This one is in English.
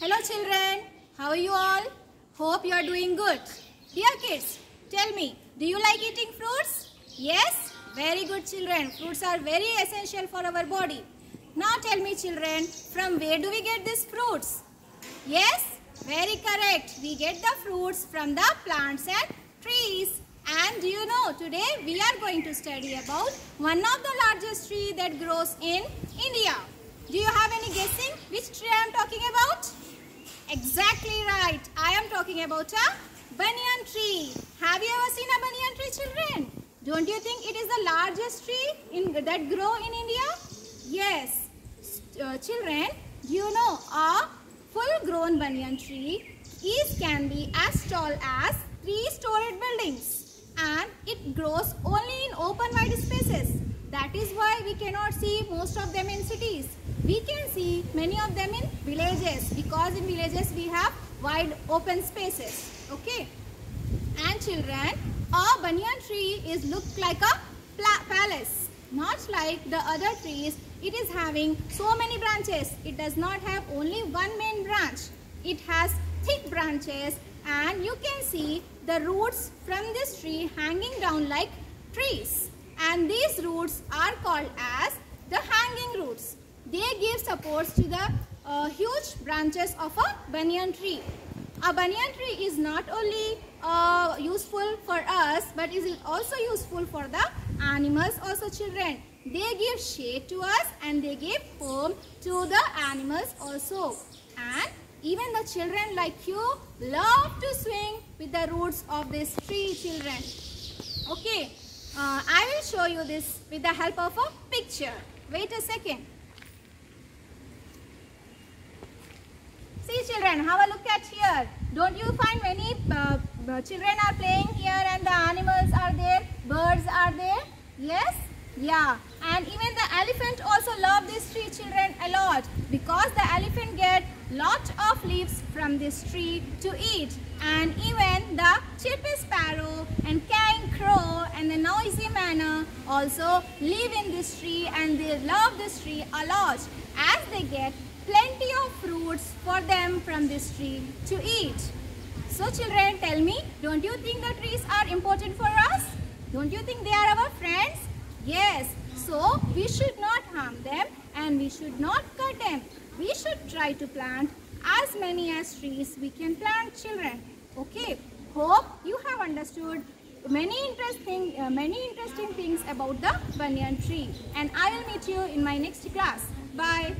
Hello children, how are you all? Hope you are doing good. Dear kids, tell me, do you like eating fruits? Yes? Very good children. Fruits are very essential for our body. Now tell me children, from where do we get these fruits? Yes? Very correct. We get the fruits from the plants and trees. And do you know, today we are going to study about one of the largest tree that grows in India. Do you have any guessing which tree I am talking about? Exactly right. I am talking about a banyan tree. Have you ever seen a banyan tree children? Don't you think it is the largest tree in, that grow in India? Yes. Uh, children, you know a full grown banyan tree is can be as tall as three storied buildings and it grows only in open wide spaces. That is why we cannot see most of them in cities. We can see many of them in villages because in villages we have wide open spaces. Okay. And children, a banyan tree is looked like a palace. Not like the other trees, it is having so many branches. It does not have only one main branch. It has thick branches and you can see the roots from this tree hanging down like trees. And these roots are called as the hanging roots. They give supports to the uh, huge branches of a banyan tree. A banyan tree is not only uh, useful for us but is also useful for the animals also children. They give shade to us and they give home to the animals also. And even the children like you love to swing with the roots of this tree children. Okay, uh, I will show you this with the help of a picture. Wait a second. See children, have a look at here. Don't you find many uh, uh, children are playing here and the animals are there, birds are there? Yes? Yeah. And even the elephant also love these tree children a lot because the elephant get lot of leaves from this tree to eat. And even the chirpy sparrow and and the noisy myna also live in this tree and they love this tree a lot as they get plenty of fruits for them from this tree to eat. So children, tell me, don't you think the trees are important for us? Don't you think they are our friends? Yes. So, we should not harm them and we should not cut them. We should try to plant as many as trees we can plant children. Okay. Hope you have understood many interesting uh, many interesting things about the banyan tree and I will meet you in my next class. Bye.